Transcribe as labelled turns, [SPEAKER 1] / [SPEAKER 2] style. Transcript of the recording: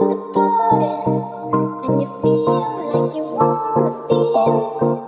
[SPEAKER 1] the garden and you feel like you wanna feel.